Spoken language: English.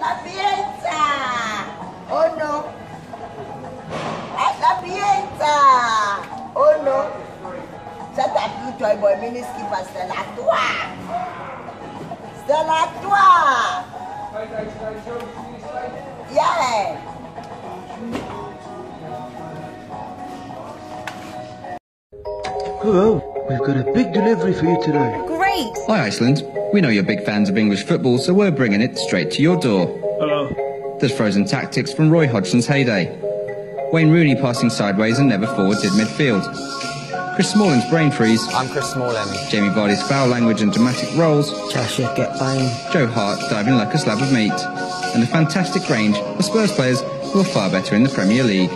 La! Oh no! La! Oh no! Boy, c'est la toi! C'est la toi! Yeah! Hello, we've got a big delivery for you today. Great! Hi, Iceland. We know you're big fans of English football, so we're bringing it straight to your door. Hello. There's frozen tactics from Roy Hodgson's heyday. Wayne Rooney passing sideways and never forwards in midfield. Chris Smalling's brain freeze. I'm Chris Smalling. Jamie Vardy's foul language and dramatic roles. Cheshire, get bang. Joe Hart diving like a slab of meat. And a fantastic range of Spurs players who are far better in the Premier League.